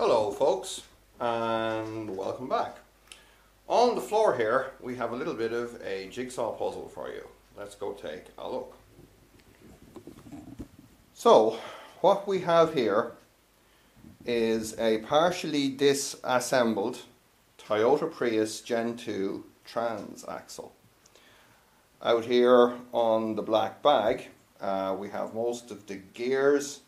Hello folks and welcome back. On the floor here we have a little bit of a jigsaw puzzle for you. Let's go take a look. So what we have here is a partially disassembled Toyota Prius Gen 2 transaxle. Out here on the black bag uh, we have most of the gears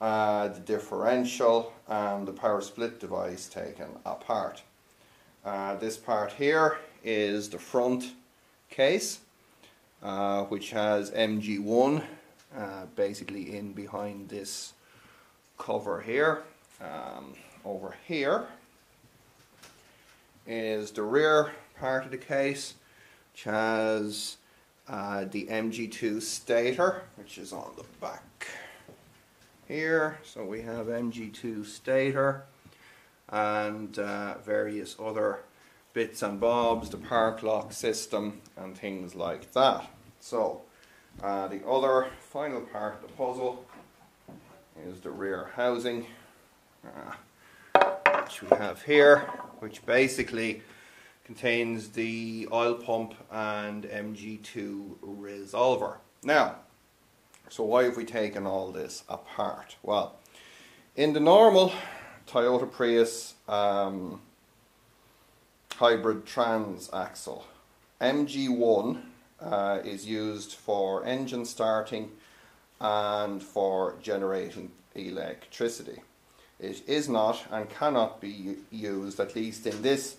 uh, the differential and the power split device taken apart. Uh, this part here is the front case uh, which has MG1 uh, basically in behind this cover here. Um, over here is the rear part of the case which has uh, the MG2 stator which is on the back here. So we have MG2 stator and uh, various other bits and bobs, the park lock system and things like that. So uh, the other final part of the puzzle is the rear housing uh, which we have here which basically contains the oil pump and MG2 resolver. Now so why have we taken all this apart? Well, in the normal Toyota Prius um, hybrid transaxle, MG1 uh, is used for engine starting and for generating electricity. It is not and cannot be used, at least in this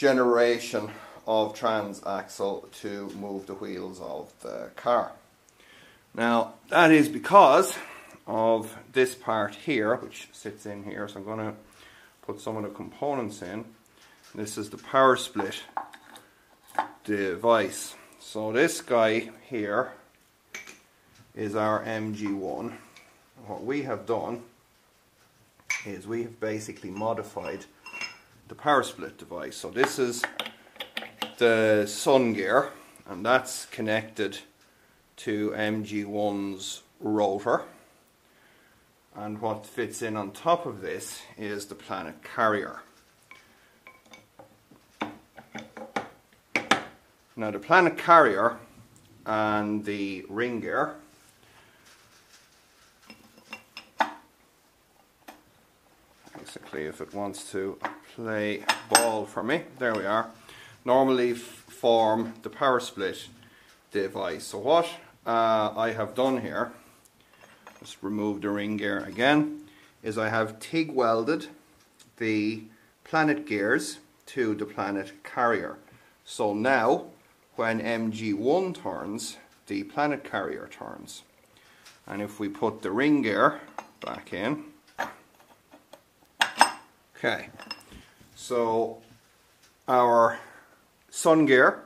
generation of transaxle, to move the wheels of the car. Now that is because of this part here which sits in here so I'm going to put some of the components in. This is the power split device. So this guy here is our MG1. What we have done is we have basically modified the power split device. So this is the sun gear and that's connected to MG1's rotor and what fits in on top of this is the planet carrier. Now the planet carrier and the ring gear basically if it wants to play ball for me, there we are, normally form the power split device. So what uh, I have done here, just remove the ring gear again, is I have TIG welded the planet gears to the planet carrier. So now, when MG1 turns, the planet carrier turns. And if we put the ring gear back in, okay, so our sun gear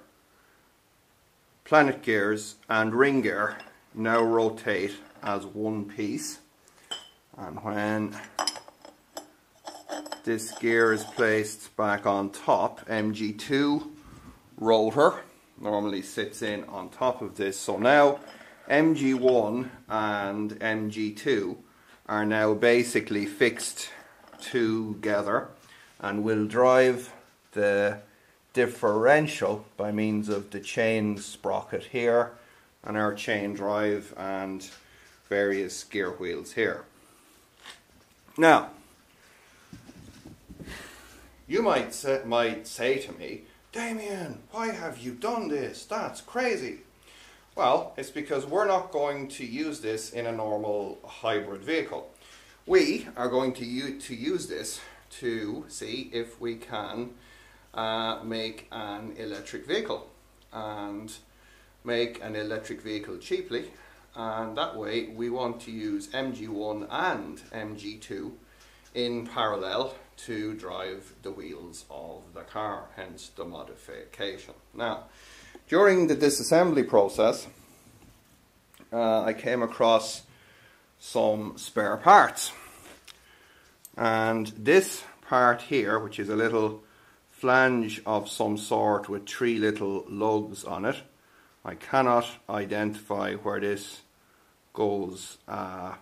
planet gears and ring gear now rotate as one piece. And when this gear is placed back on top MG2 rotor normally sits in on top of this. So now MG1 and MG2 are now basically fixed together and we'll drive the differential by means of the chain sprocket here and our chain drive and various gear wheels here. Now, you might say, might say to me, Damien, why have you done this? That's crazy. Well, it's because we're not going to use this in a normal hybrid vehicle. We are going to, to use this to see if we can uh, make an electric vehicle and make an electric vehicle cheaply and that way we want to use MG1 and MG2 in parallel to drive the wheels of the car, hence the modification. Now, during the disassembly process, uh, I came across some spare parts. And this part here, which is a little flange of some sort with three little lugs on it. I cannot identify where this goes uh,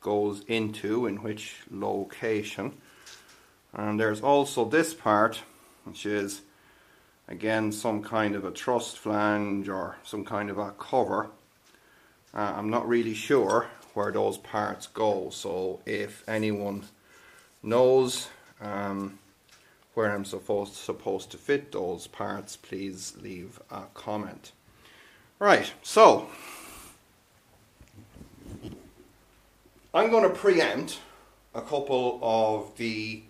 goes into, in which location. And there's also this part, which is again some kind of a truss flange or some kind of a cover. Uh, I'm not really sure where those parts go, so if anyone knows um, where I'm supposed supposed to fit those parts, please leave a comment. Right, so I'm going to preempt a couple of the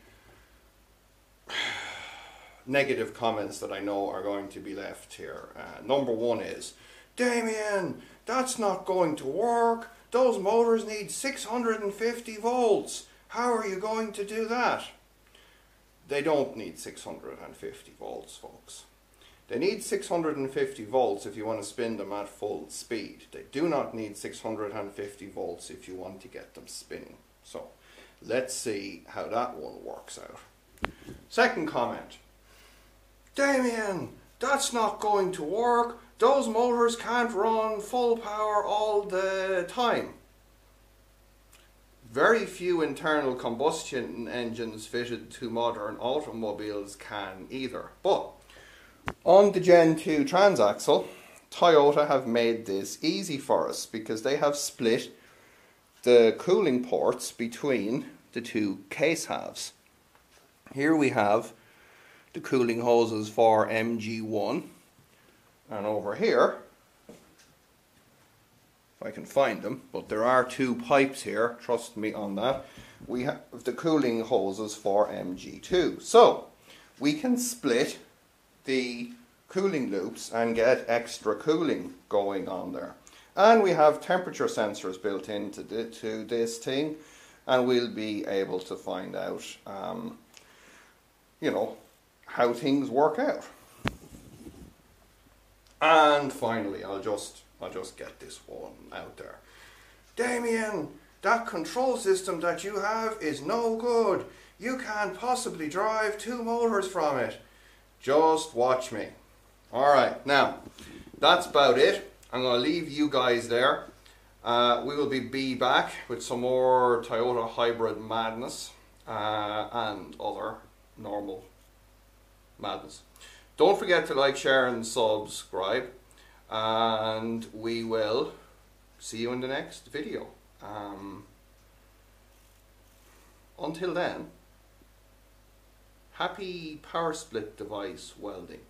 negative comments that I know are going to be left here. Uh, number one is, Damien, that's not going to work. Those motors need 650 volts. How are you going to do that? They don't need 650 volts, folks. They need 650 volts if you want to spin them at full speed. They do not need 650 volts if you want to get them spinning. So let's see how that one works out. Second comment. Damien, that's not going to work. Those motors can't run full power all the time. Very few internal combustion engines fitted to modern automobiles can either. But on the Gen 2 transaxle, Toyota have made this easy for us because they have split the cooling ports between the two case halves. Here we have the cooling hoses for MG1 and over here if I can find them but there are two pipes here trust me on that we have the cooling hoses for MG2 so we can split the cooling loops and get extra cooling going on there. And we have temperature sensors built into the, to this thing and we'll be able to find out, um, you know, how things work out. And finally, I'll just, I'll just get this one out there. Damien, that control system that you have is no good. You can't possibly drive two motors from it. Just watch me. Alright, now, that's about it. I'm going to leave you guys there. Uh, we will be, be back with some more Toyota hybrid madness uh, and other normal madness. Don't forget to like, share and subscribe. And we will see you in the next video. Um, until then, Happy power split device welding.